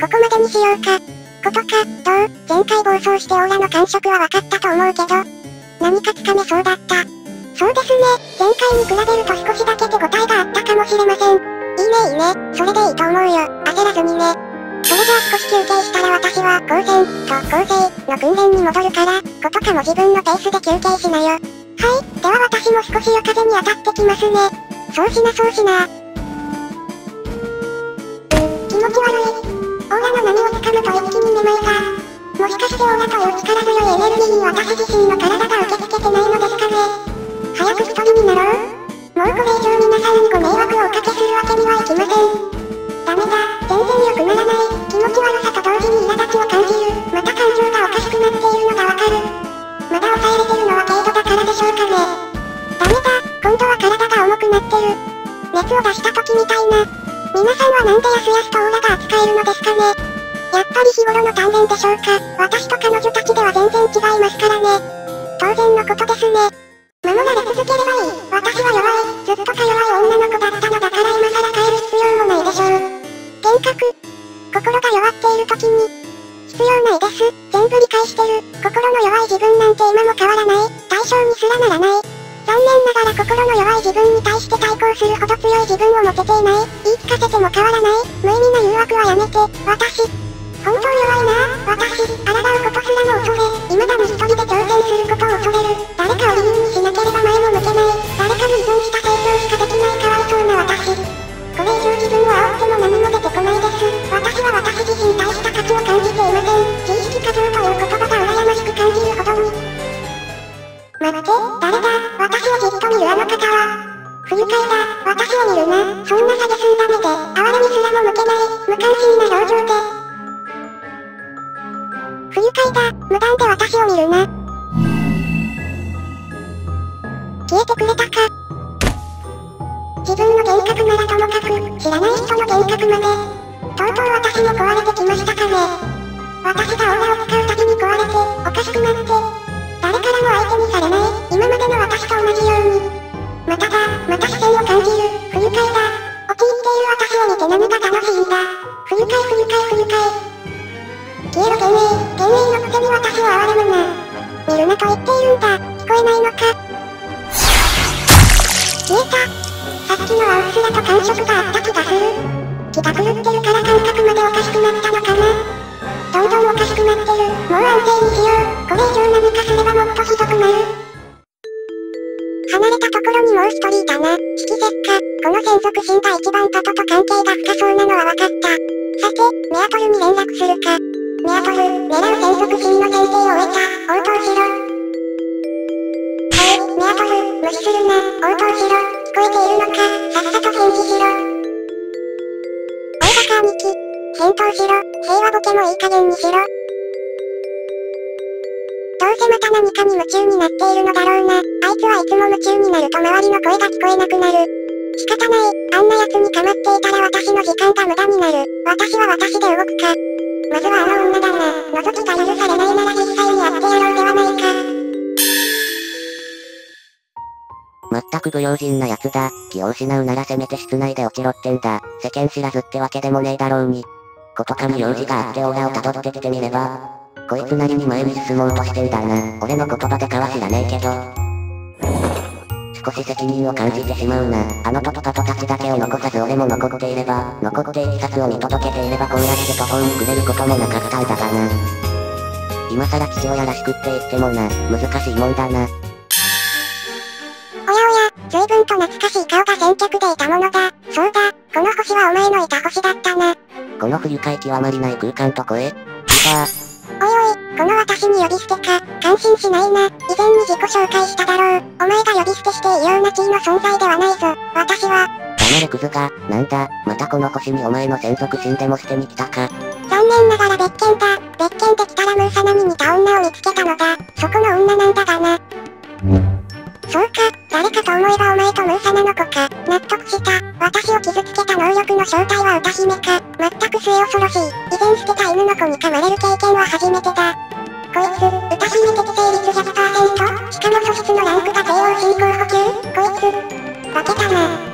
ここまでにしようか。ことか、どう？前回暴走してオーラの感触は分かったと思うけど、何かつかめそうだった。そうですね、前回に比べると少しだけ手応えがあったかもしれません。いいねいいね、それでいいと思うよ、焦らずにね。それじゃあ少し休憩したら私は、光線と構成の訓練に戻るから、ことかも自分のペースで休憩しなよ。はい、では私も少し夜風に当たってきますね。そうしなそうしな。気持ち悪い。オーラの波を掴むと一気にめまいが。もしかしてオーラという力強いエネルギーに私自身の体が受け付けてないのですかね。早く一人になろう。もうこれ以上皆さんにご迷惑をおかけするわけにはいきません。ダメだ、全然良くならない。気持ち悪さと同時に苛立ちを感じる。また感情がおかしくなっているのがわかる。まだ抑えれてるのは軽度だからでしょうかね。ダメだ、今度は体が重くなってる。熱を出した時みたいな。皆さんはなんでやすやすと日頃の鍛錬でしょうか私と彼女たちでは全然違いますからね。当然のことですね。守られ続ければいい。私は弱い。ずっとか弱い女の子だったのだから今更変える必要もないでしょう。幻覚。心が弱っている時に。必要ないです。全部理解してる。心の弱い自分なんて今も変わらない。対象にすらならない。残念ながら心の弱い自分に対して対抗するほど強い自分を持てていない。言い聞かせても変わらない。無意味な誘惑はやめて。私。自意識過剰という言葉が羨ましく感じるほどに。待って、誰だ私をじっと見るあの方は。不愉快だ、私を見るな。そんな差で済んだ目で、哀れみすらも向けない、無関心な表情で。不愉快だ、無断で私を見るな。消えてくれたか。自分の幻覚ならともかく、知らない人の幻覚まで。とうとう私も壊れてきましたかね。私がオラを使うたびに壊れて、おかしくなって、誰からも相手にされない、今までの私と同じように。まただ、また視線を感じる、不愉快だ。起き入っている私を見て何が楽しいんだ。不愉快不愉快不愉快。消えろ天命、天命のくせに私を憐れむな。見るなと言っているんだ、聞こえないのか。消えた。さっきのはうっすらと感触があった気がする。気が狂ってるから感覚までおかしくなったのかな？どんどんおかしくなってる。もう安静にしよう。これ以上何かすればもっとひどくなる。離れたところにもう一人いたな。引き結果、この専属死んだ一番パトと関係が深そうなのは分かった。さて、メアトルに連絡するか。メアトル、狙う専属死の選定を終えた。応答しろ。はい、メアトル、無視するな。応答しろ。聞こえているのか。さっさと返事しろ。大バカ兄貴。返答しろ。平和ボケもいい加減にしろ。どうせまた何かに夢中になっているのだろうな。あいつはいつも夢中になると周りの声が聞こえなくなる。仕方ない。あんな奴に構っていたら私の時間が無駄になる。私は私で動くか。まずはあの女だな。覗きが許されないなら実際にやってやろうではないか。まったく不用心な奴だ。気を失うならせめて室内で落ちろってんだ。世間知らずってわけでもねえだろうに。ことかに用事があってオーラを辿ってきてみれば、こいつなりに前に進もうとしてんだな。俺の言葉でかは知らねえけど。少し責任を感じてしまうな。あのトトパトたちだけを残さず俺も残っていれば、残っていきさつを見届けていればこうやって途方に暮れることもなかったんだがな。今更父親らしくって言ってもな、難しいもんだな。おやおや、随分と懐かしい顔が先客でいたものだ。そうだ、この星はお前のいた星だったな。この不愉快極まりない空間と声。ピター。おいおい、この私に呼び捨てか。感心しないな。以前に自己紹介しただろう。お前が呼び捨てしていいような地位の存在ではないぞ。私は。黙れクズが、なんだ、またこの星にお前の専属死んでも捨てに来たか。残念ながら別件だ。別件できたらムーサナに似た女を見つけたのだ。そこの女なんだがな。そうか、誰かと思えばお前とムーサナの子か。納得した。私を傷つけた能力の正体は歌姫か。まったく末恐ろしい。以前捨てた犬の子に噛まれる経験は初めてだ。こいつ、歌姫適正率100%しかも素質のランクが帝王進行補給こいつ、化けたな。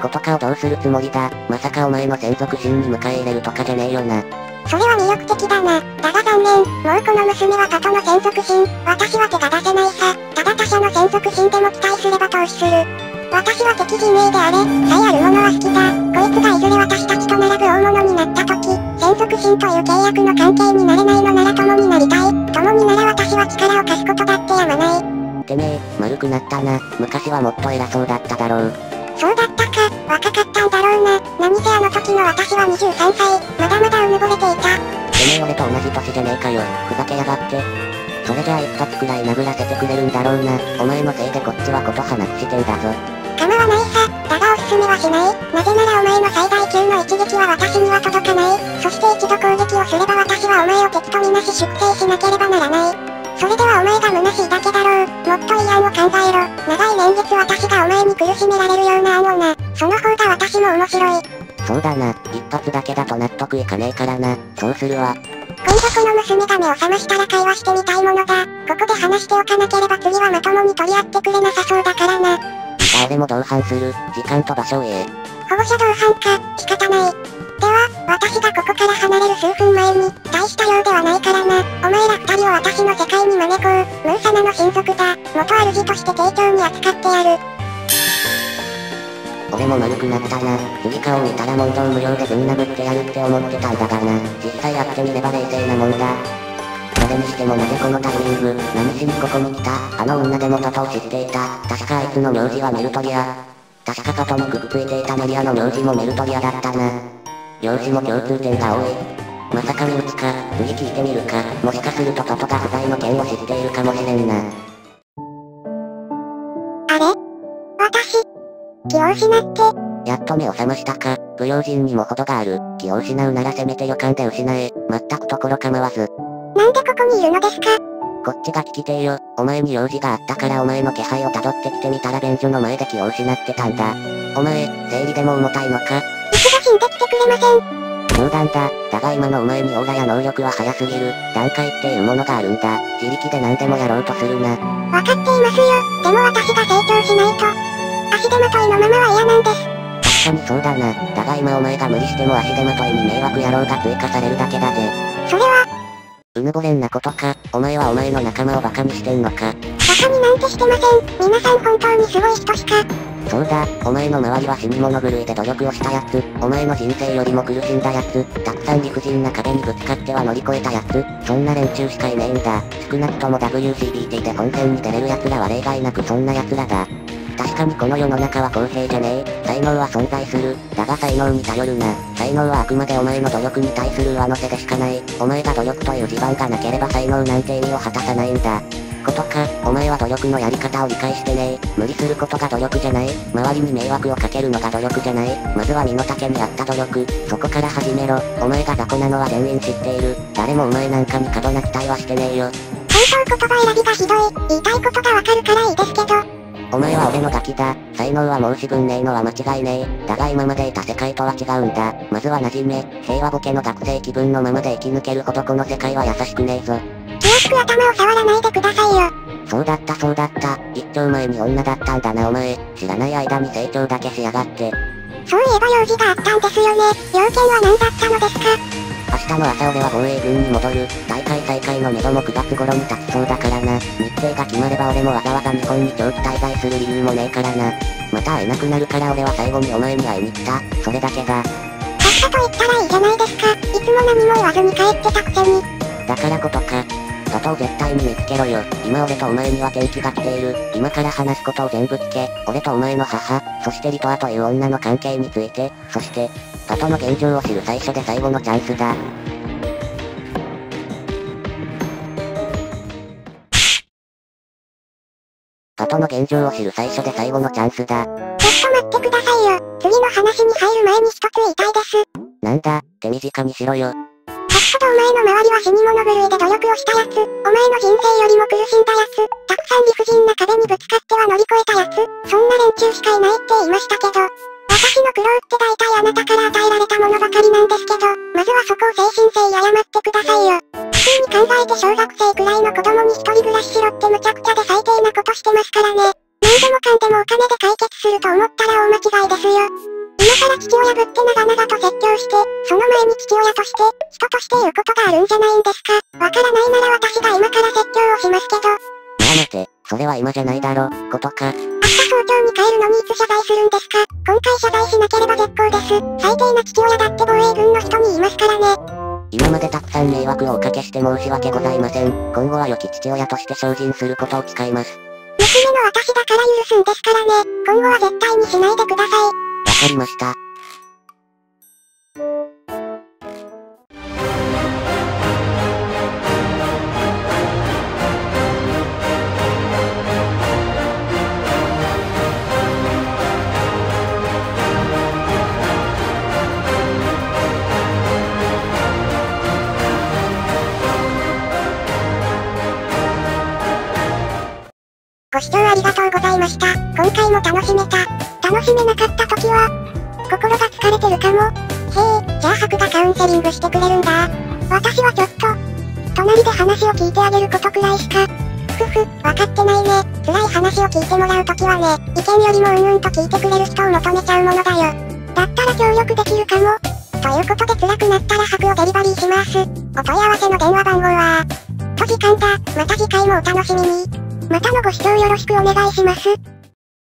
ことかをどうするつもりだ。まさかお前の専属心に迎え入れるとかじゃねえよな。それは魅力的だな。だが残念、もうこの娘はパトの専属心。私は手が出せないさ。ただ他社の専属心でも期待すれば投資する。私は敵陣営であれ、才あるものは好きだ。こいつがいずれ私たちと並ぶ大物になった時、専属心という契約の関係になれないのなら友になりたい。友になら私は力を貸すことだってやまない。てめえ、丸くなったな。昔はもっと偉そうだっただろう。そうだったか、若かったんだろうな。何せあの時の私は23歳、まだまだうぬぼれていた。てめえ俺と同じ年じゃねえかよ。ふざけやがって。それじゃあ一発くらい殴らせてくれるんだろうな。お前のせいでこっちはこと話してんだぞ。構わないさ、だがおすすめはしない。なぜならお前の最大級の一撃は私には届かない。そして一度攻撃をすれば私はお前を敵とみなし粛清しなければならない。それではお前が虚しいだけだろう。もっといい案を考えろ。長い年月私がお前に苦しめられるような案をな。その方が私も面白い。そうだな。一発だけだと納得いかねえからな。そうするわ。今度この娘が目を覚ましたら会話してみたいものだ。ここで話しておかなければ次はまともに取り合ってくれなさそうだからな。さあ俺も同伴する。時間と場所を言え。保護者同伴か、仕方ない。では、私がここから離れる数分前に、大したようではないからな。お前ら二人を私の世界に招こう。ムーサナの親族だ。元主として丁重に扱ってやる。俺も丸くなったな。次顔見たら問答無料でぶん殴ってやるって思ってたんだがな。実際やってみれば冷静なもんだ。それにしてもなぜこのタイミング、何しにここに来た、あの女でもパトを知っていた。確かあいつの名字はメルトリア。確かパトにくっついていたマリアの名字もメルトリアだったな。容姿も共通点が多い。まさか身内か、次聞いてみるか、もしかするとパトが不在の件を知っているかもしれんな。あれ？私、気を失って、やっと目を覚ましたか。不用心にも程がある。気を失うならせめて予感で失え。全くところ構わず。にいるのですか？こっちが聞きてえよ。お前に用事があったからお前の気配を辿ってきてみたら便所の前で気を失ってたんだ。お前、生理でも重たいのか？一度死んできてくれません。冗談だ。だが今のお前にオーラや能力は早すぎる。段階っていうものがあるんだ。自力で何でもやろうとするな。わかっていますよ。でも私が成長しないと。足手まといのままは嫌なんです。確かにそうだな。だが今お前が無理しても足手まといに迷惑野郎が追加されるだけだぜ。それは、うぬぼれんなことか。お前はお前の仲間をバカにしてんのか。バカになんてしてません。皆さん本当にすごい人しか。そうだ、お前の周りは死に物狂いで努力をしたやつ、お前の人生よりも苦しんだやつ、たくさん理不尽な壁にぶつかっては乗り越えたやつ、そんな連中しかいねえんだ。少なくとも WCBT で本戦に出れる奴らは例外なくそんな奴らだ。確かにこの世の中は公平じゃねえ。才能は存在する。だが才能に頼るな。才能はあくまでお前の努力に対する上乗せでしかない。お前が努力という地盤がなければ才能なんて意味を果たさないんだ。ことか、お前は努力のやり方を理解してねえ。無理することが努力じゃない。周りに迷惑をかけるのが努力じゃない。まずは身の丈に合った努力。そこから始めろ。お前が雑魚なのは全員知っている。誰もお前なんかに過度な期待はしてねえよ。本当言葉選びがひどい。言いたいことがわかるからいいですけど。お前は俺のガキだ。才能は申し分ねえのは間違いねえ。だが今までいた世界とは違うんだ。まずは馴染め。平和ボケの学生気分のままで生き抜けるほどこの世界は優しくねえぞ。気安く頭を触らないでくださいよ。そうだったそうだった。一丁前に女だったんだなお前。知らない間に成長だけしやがって。そういえば用事があったんですよね。要件は何だったのですか？明日の朝俺は防衛軍に戻る。大会再開の目処も9月頃に立つそうだからな。日程が決まれば俺もわざわざ日本に長期滞在する理由もねえからな。また会えなくなるから俺は最後にお前に会いに来た。それだけだ。さっさと言ったらいいじゃないですか。いつも何も言わずに帰ってたくせに。だからことか。パトを絶対に見つけろよ。今俺とお前には転機が来ている。今から話すことを全部聞け。俺とお前の母、そしてリトアという女の関係について、そして、パトの現状を知る最初で最後のチャンスだ。パトの現状を知る最初で最後のチャンスだ。ちょっと待ってくださいよ。次の話に入る前に一つ言いたいです。なんだ、手短にしろよ。先ほどお前の周りは死に物狂いで努力をしたやつ、お前の人生よりも苦しんだやつ、たくさん理不尽な壁にぶつかっては乗り越えたやつ、そんな連中しかいないって言いましたけど、私の苦労って大体あなたから与えられたものばかりなんですけど、まずはそこを誠心誠意謝ってくださいよ。普通に考えて小学生くらいの子供に一人暮らししろって無茶苦茶で最低なことしてますからね。何でもかんでもお金で解決すると思ったら大間違いですよ。今から父親ぶって長々と説教して、その前に父親として、人として言うことがあるんじゃないんですか。わからないなら私が今から説教をしますけど。まあ待て、それは今じゃないだろ、ことか。明日早朝に帰るのにいつ謝罪するんですか？今回謝罪しなければ絶好です。最低な父親だって防衛軍の人に言いますからね。今までたくさん迷惑をおかけして申し訳ございません。今後は良き父親として精進することを誓います。娘の私だから許すんですからね。今後は絶対にしないでください。わかりました。視聴ありがとうございました。今回も楽しめた。楽しめなかった時は、心が疲れてるかも。へえ、じゃあ白がカウンセリングしてくれるんだ。私はちょっと、隣で話を聞いてあげることくらいしか。ふふ、わかってないね。辛い話を聞いてもらうときはね、意見よりもうんうんと聞いてくれる人を求めちゃうものだよ。だったら協力できるかも。ということで辛くなったら白をデリバリーします。お問い合わせの電話番号は、と時間だ。また次回もお楽しみに。またのご視聴よろしくお願いします。